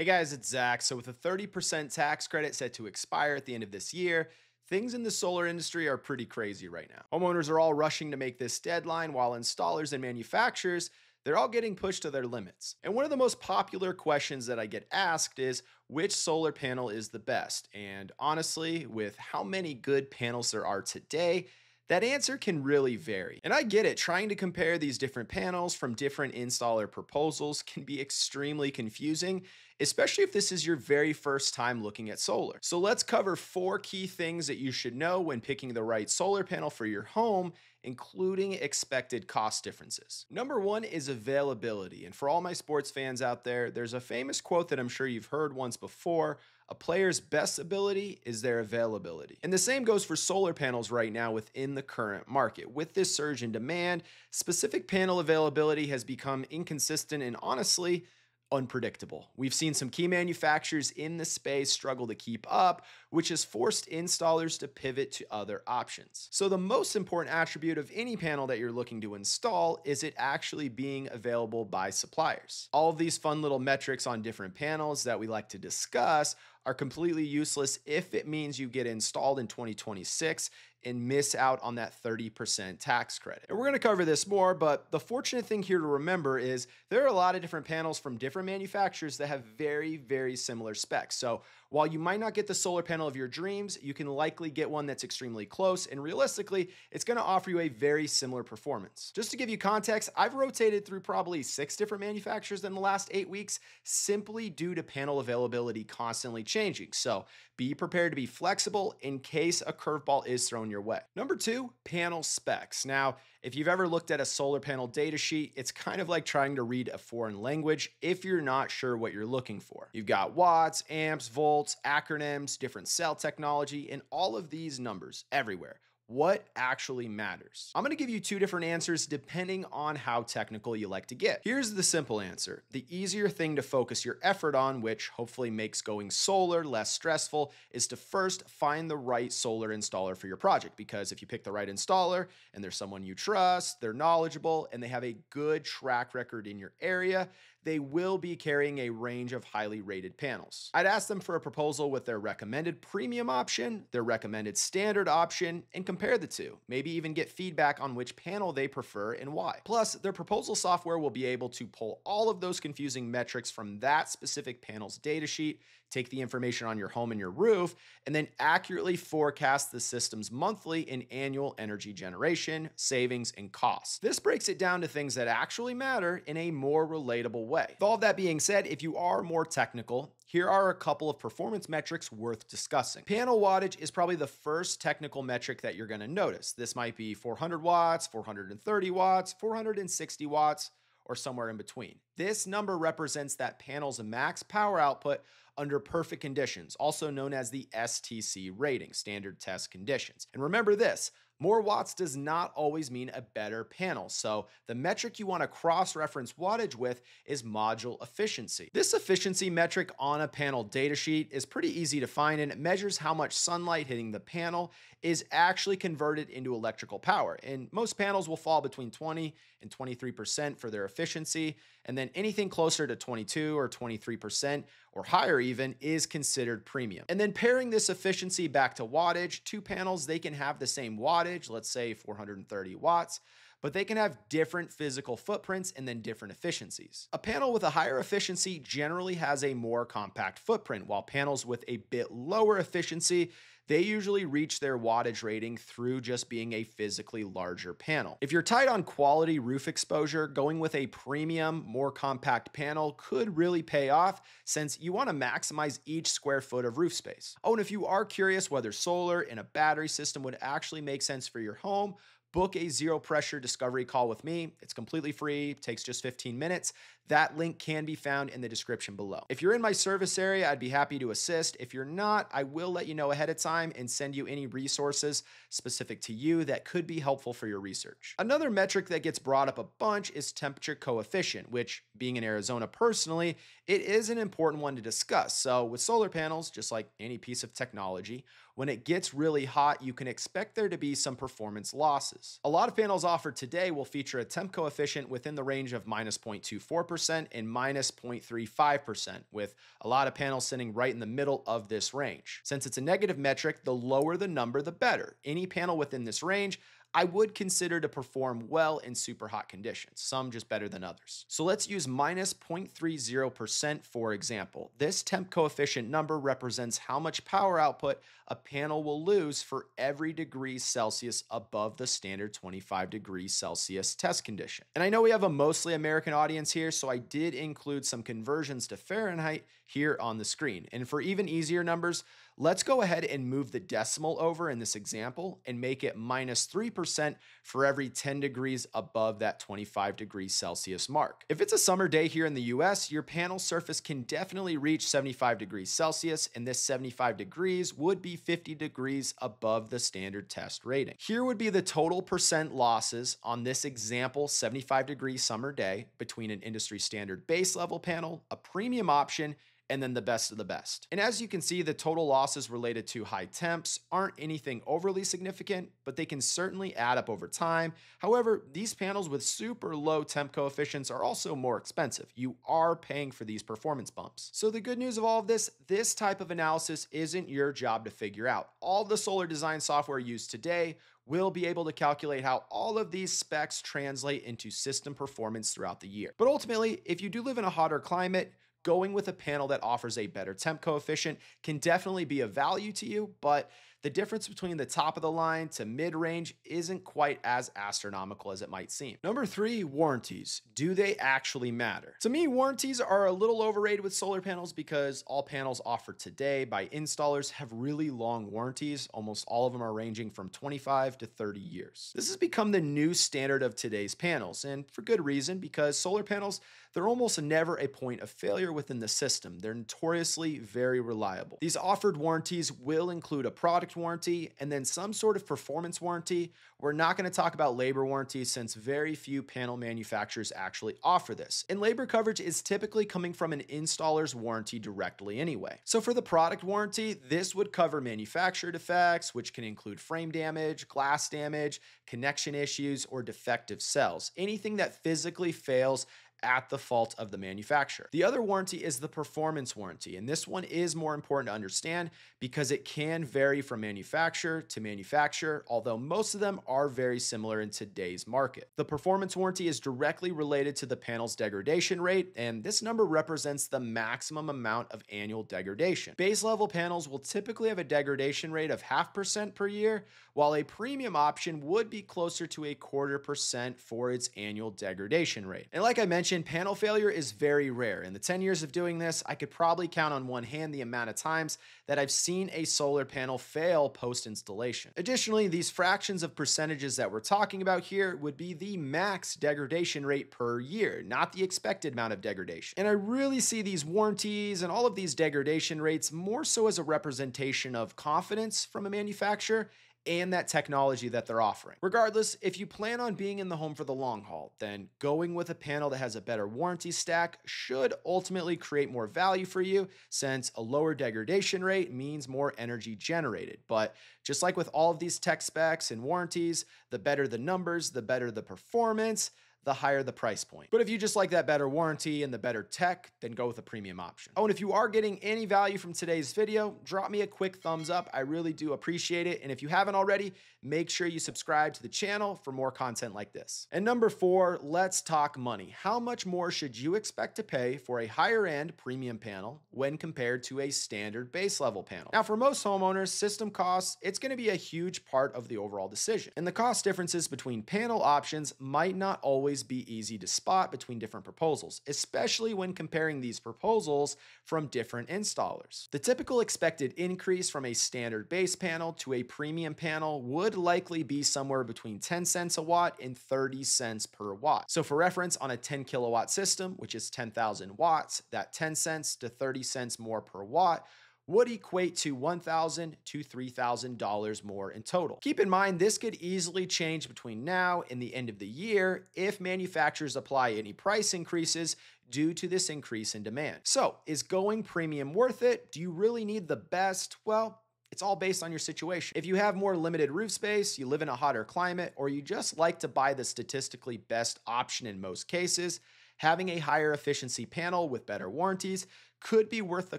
Hey guys, it's Zach. So, with a 30% tax credit set to expire at the end of this year, things in the solar industry are pretty crazy right now. Homeowners are all rushing to make this deadline, while installers and manufacturers, they're all getting pushed to their limits. And one of the most popular questions that I get asked is which solar panel is the best? And honestly, with how many good panels there are today, that answer can really vary. And I get it, trying to compare these different panels from different installer proposals can be extremely confusing, especially if this is your very first time looking at solar. So let's cover four key things that you should know when picking the right solar panel for your home including expected cost differences. Number one is availability. And for all my sports fans out there, there's a famous quote that I'm sure you've heard once before a player's best ability is their availability. And the same goes for solar panels right now within the current market. With this surge in demand, specific panel availability has become inconsistent and honestly, unpredictable. We've seen some key manufacturers in the space struggle to keep up, which has forced installers to pivot to other options. So, the most important attribute of any panel that you're looking to install is it actually being available by suppliers. All of these fun little metrics on different panels that we like to discuss are completely useless if it means you get installed in 2026 and miss out on that 30% tax credit. And we're going to cover this more, but the fortunate thing here to remember is there are a lot of different panels from different manufacturers that have very, very similar specs. So while you might not get the solar panel of your dreams, you can likely get one that's extremely close, and realistically, it's going to offer you a very similar performance. Just to give you context, I've rotated through probably six different manufacturers in the last eight weeks simply due to panel availability constantly changing. So be prepared to be flexible in case a curveball is thrown your way. Number two, panel specs. Now, if you've ever looked at a solar panel data sheet, it's kind of like trying to read a foreign language if you're not sure what you're looking for. You've got watts, amps, volts, acronyms, different cell technology, and all of these numbers everywhere what actually matters? I'm gonna give you two different answers depending on how technical you like to get. Here's the simple answer. The easier thing to focus your effort on, which hopefully makes going solar less stressful, is to first find the right solar installer for your project. Because if you pick the right installer and there's someone you trust, they're knowledgeable, and they have a good track record in your area, they will be carrying a range of highly rated panels. I'd ask them for a proposal with their recommended premium option, their recommended standard option, and compare the two. Maybe even get feedback on which panel they prefer and why. Plus, their proposal software will be able to pull all of those confusing metrics from that specific panel's datasheet take the information on your home and your roof, and then accurately forecast the system's monthly and annual energy generation, savings, and costs. This breaks it down to things that actually matter in a more relatable way. With all that being said, if you are more technical, here are a couple of performance metrics worth discussing. Panel wattage is probably the first technical metric that you're going to notice. This might be 400 watts, 430 watts, 460 watts, or somewhere in between. This number represents that panel's max power output under perfect conditions, also known as the STC rating, standard test conditions. And remember this, more watts does not always mean a better panel, so the metric you want to cross-reference wattage with is module efficiency. This efficiency metric on a panel datasheet is pretty easy to find and it measures how much sunlight hitting the panel is actually converted into electrical power. And most panels will fall between 20 and 23% for their efficiency, and then anything closer to 22 or 23% or higher even is considered premium. And then pairing this efficiency back to wattage, two panels, they can have the same wattage, let's say 430 watts, but they can have different physical footprints and then different efficiencies. A panel with a higher efficiency generally has a more compact footprint, while panels with a bit lower efficiency they usually reach their wattage rating through just being a physically larger panel. If you're tight on quality roof exposure, going with a premium, more compact panel could really pay off since you want to maximize each square foot of roof space. Oh, and if you are curious whether solar and a battery system would actually make sense for your home, book a zero pressure discovery call with me. It's completely free, takes just 15 minutes. That link can be found in the description below. If you're in my service area, I'd be happy to assist. If you're not, I will let you know ahead of time and send you any resources specific to you that could be helpful for your research. Another metric that gets brought up a bunch is temperature coefficient, which being in Arizona personally, it is an important one to discuss. So with solar panels, just like any piece of technology, when it gets really hot, you can expect there to be some performance losses. Losses. A lot of panels offered today will feature a temp coefficient within the range of minus 0.24% and minus 0.35%, with a lot of panels sitting right in the middle of this range. Since it's a negative metric, the lower the number, the better. Any panel within this range I would consider to perform well in super hot conditions, some just better than others. So let's use minus 0.30% for example. This temp coefficient number represents how much power output a panel will lose for every degree Celsius above the standard 25 degrees Celsius test condition. And I know we have a mostly American audience here, so I did include some conversions to Fahrenheit here on the screen. And for even easier numbers, let's go ahead and move the decimal over in this example and make it minus 3% for every 10 degrees above that 25 degrees Celsius mark. If it's a summer day here in the US, your panel surface can definitely reach 75 degrees Celsius, and this 75 degrees would be 50 degrees above the standard test rating. Here would be the total percent losses on this example 75 degree summer day between an industry standard base level panel, a premium option, and then the best of the best. And as you can see, the total losses related to high temps aren't anything overly significant, but they can certainly add up over time. However, these panels with super low temp coefficients are also more expensive. You are paying for these performance bumps. So the good news of all of this, this type of analysis isn't your job to figure out. All the solar design software used today will be able to calculate how all of these specs translate into system performance throughout the year. But ultimately, if you do live in a hotter climate, going with a panel that offers a better temp coefficient can definitely be of value to you, but the difference between the top of the line to mid range isn't quite as astronomical as it might seem. Number three, warranties. Do they actually matter? To me, warranties are a little overrated with solar panels because all panels offered today by installers have really long warranties. Almost all of them are ranging from 25 to 30 years. This has become the new standard of today's panels, and for good reason because solar panels they're almost never a point of failure within the system. They're notoriously very reliable. These offered warranties will include a product warranty and then some sort of performance warranty. We're not going to talk about labor warranties since very few panel manufacturers actually offer this. And labor coverage is typically coming from an installer's warranty directly anyway. So for the product warranty, this would cover manufacturer defects, which can include frame damage, glass damage, connection issues, or defective cells. Anything that physically fails at the fault of the manufacturer. The other warranty is the performance warranty, and this one is more important to understand because it can vary from manufacturer to manufacturer, although most of them are very similar in today's market. The performance warranty is directly related to the panel's degradation rate, and this number represents the maximum amount of annual degradation. Base level panels will typically have a degradation rate of half percent per year, while a premium option would be closer to a quarter percent for its annual degradation rate. And like I mentioned, panel failure is very rare. In the 10 years of doing this, I could probably count on one hand the amount of times that I've seen a solar panel fail post installation. Additionally, these fractions of percentages that we're talking about here would be the max degradation rate per year, not the expected amount of degradation. And I really see these warranties and all of these degradation rates more so as a representation of confidence from a manufacturer and that technology that they're offering. Regardless, if you plan on being in the home for the long haul, then going with a panel that has a better warranty stack should ultimately create more value for you since a lower degradation rate means more energy generated. But just like with all of these tech specs and warranties, the better the numbers, the better the performance the higher the price point. But if you just like that better warranty and the better tech, then go with a premium option. Oh, and if you are getting any value from today's video, drop me a quick thumbs up. I really do appreciate it. And if you haven't already, make sure you subscribe to the channel for more content like this. And number four, let's talk money. How much more should you expect to pay for a higher end premium panel when compared to a standard base level panel? Now, for most homeowners, system costs, it's gonna be a huge part of the overall decision. And the cost differences between panel options might not always be easy to spot between different proposals, especially when comparing these proposals from different installers. The typical expected increase from a standard base panel to a premium panel would likely be somewhere between 10 cents a watt and 30 cents per watt. So for reference, on a 10 kilowatt system, which is 10,000 watts, that 10 cents to 30 cents more per watt would equate to 1,000 to $3,000 more in total. Keep in mind, this could easily change between now and the end of the year if manufacturers apply any price increases due to this increase in demand. So, is going premium worth it? Do you really need the best? Well, It's all based on your situation. If you have more limited roof space, you live in a hotter climate, or you just like to buy the statistically best option in most cases, having a higher efficiency panel with better warranties could be worth the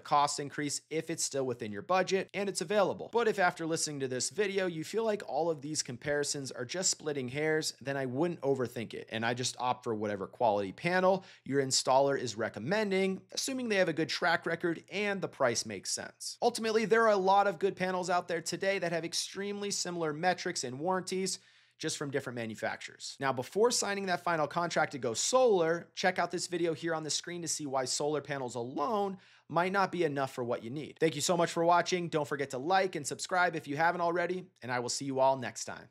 cost increase if it's still within your budget and it's available. But if after listening to this video, you feel like all of these comparisons are just splitting hairs, then I wouldn't overthink it and I just opt for whatever quality panel your installer is recommending, assuming they have a good track record and the price makes sense. Ultimately, there are a lot of good panels out there today that have extremely similar metrics and warranties, just from different manufacturers. Now, before signing that final contract to go solar, check out this video here on the screen to see why solar panels alone might not be enough for what you need. Thank you so much for watching. Don't forget to like and subscribe if you haven't already, and I will see you all next time.